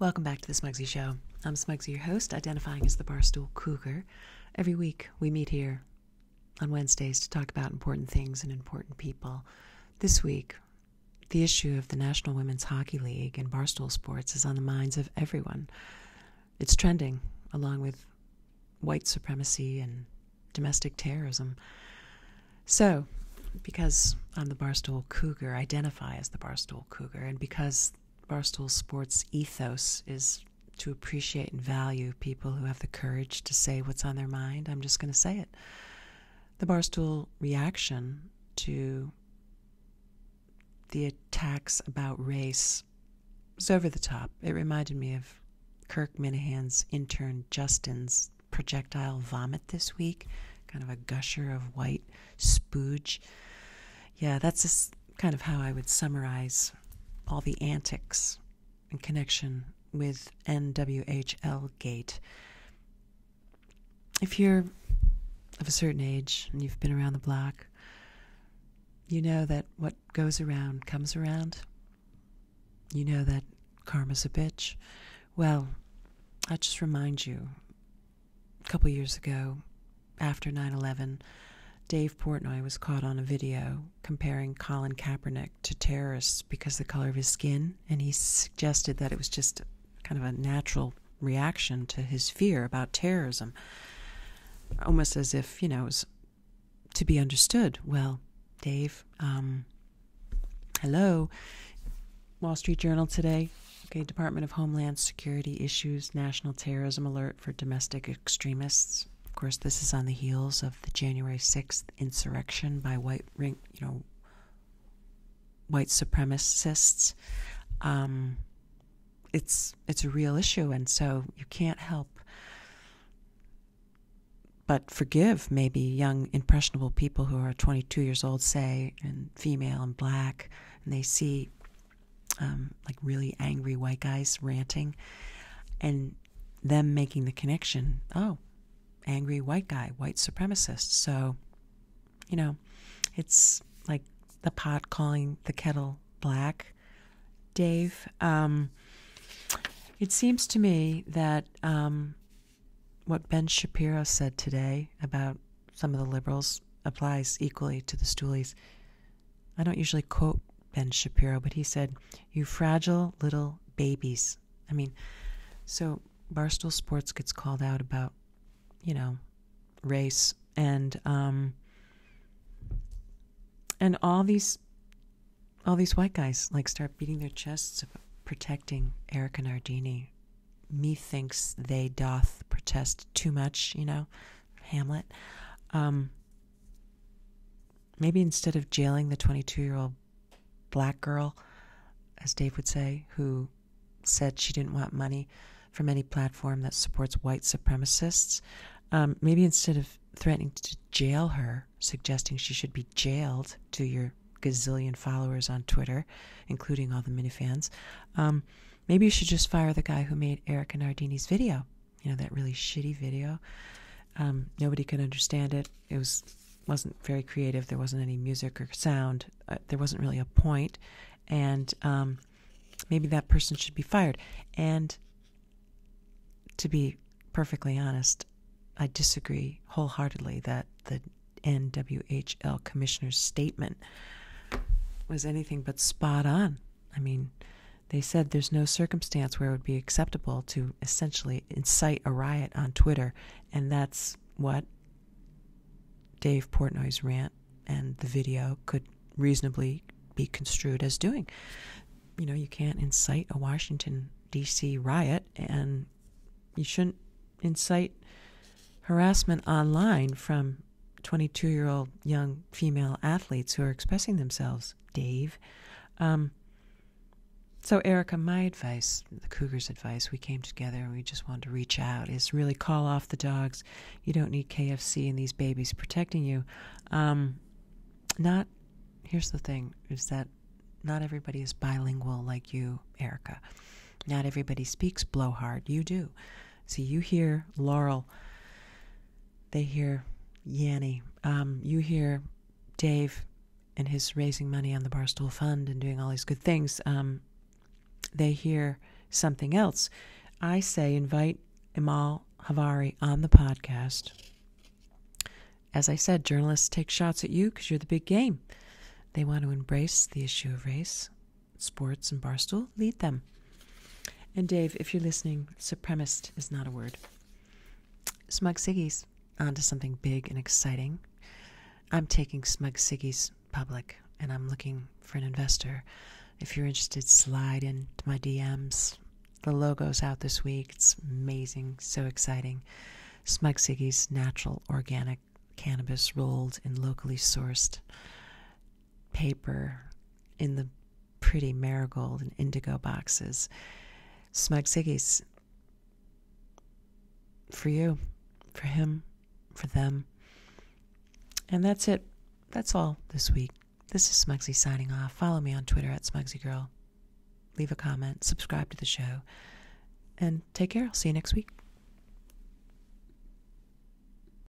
Welcome back to the Smugsy Show. I'm Smugsy, your host, identifying as the Barstool Cougar. Every week we meet here on Wednesdays to talk about important things and important people. This week, the issue of the National Women's Hockey League and Barstool Sports is on the minds of everyone. It's trending, along with white supremacy and domestic terrorism. So, because I'm the Barstool Cougar, identify as the Barstool Cougar, and because Barstool Sports ethos is to appreciate and value people who have the courage to say what's on their mind, I'm just going to say it. The Barstool reaction to the attacks about race was over the top. It reminded me of Kirk Minihane's intern Justin's projectile vomit this week, kind of a gusher of white spooge. Yeah, that's just kind of how I would summarize all the antics in connection with NWHL Gate. If you're of a certain age and you've been around the block, you know that what goes around comes around. You know that karma's a bitch. Well, I just remind you a couple years ago, after 9 11, Dave Portnoy was caught on a video comparing Colin Kaepernick to terrorists because of the color of his skin, and he suggested that it was just kind of a natural reaction to his fear about terrorism, almost as if, you know, it was to be understood. Well, Dave, um, hello. Wall Street Journal today. Okay, Department of Homeland Security issues national terrorism alert for domestic extremists. Course, this is on the heels of the January 6th insurrection by white you know, white supremacists. Um, it's it's a real issue, and so you can't help but forgive maybe young impressionable people who are 22 years old, say, and female and black, and they see um, like really angry white guys ranting, and them making the connection. Oh, angry white guy, white supremacist. So, you know, it's like the pot calling the kettle black. Dave, um, it seems to me that um, what Ben Shapiro said today about some of the liberals applies equally to the Stoolies. I don't usually quote Ben Shapiro, but he said, You fragile little babies. I mean, so Barstool Sports gets called out about you know, race and um, and all these all these white guys like start beating their chests about protecting Erika Nardini. Methinks they doth protest too much, you know, Hamlet. Um, maybe instead of jailing the 22 year old black girl, as Dave would say, who said she didn't want money from any platform that supports white supremacists, um, maybe instead of threatening to jail her, suggesting she should be jailed to your gazillion followers on Twitter, including all the minifans, um, maybe you should just fire the guy who made Erika Nardini's video. You know, that really shitty video. Um, nobody could understand it. It was wasn't very creative. There wasn't any music or sound. Uh, there wasn't really a point. point, and um, maybe that person should be fired. And to be perfectly honest, I disagree wholeheartedly that the NWHL commissioner's statement was anything but spot on. I mean, they said there's no circumstance where it would be acceptable to essentially incite a riot on Twitter, and that's what Dave Portnoy's rant and the video could reasonably be construed as doing. You know, you can't incite a Washington, D.C. riot, and you shouldn't incite harassment online from 22 year old young female athletes who are expressing themselves, Dave. Um, so, Erika, my advice, the Cougars' advice, we came together and we just wanted to reach out, is really call off the dogs. You don't need KFC and these babies protecting you. Um, not, here's the thing, is that not everybody is bilingual like you, Erika. Not everybody speaks blowhard. You do. See, you hear Laurel they hear Yanny. Um, you hear Dave and his raising money on the Barstool Fund and doing all these good things. Um, they hear something else. I say invite Imal Havari on the podcast. As I said, journalists take shots at you because you're the big game. They want to embrace the issue of race. Sports and Barstool lead them. And Dave, if you're listening, supremacist is not a word. Smug Siggy's onto something big and exciting. I'm taking Smug Siggy's public and I'm looking for an investor. If you're interested, slide into my DMs. The logo's out this week. It's amazing, so exciting. Smug Siggy's natural organic cannabis rolled in locally sourced paper in the pretty marigold and indigo boxes. Smug Siggy's for you, for him, for them. And that's it. That's all this week. This is Smugsy signing off. Follow me on Twitter at SmugsyGirl. Leave a comment, subscribe to the show, and take care. I'll see you next week.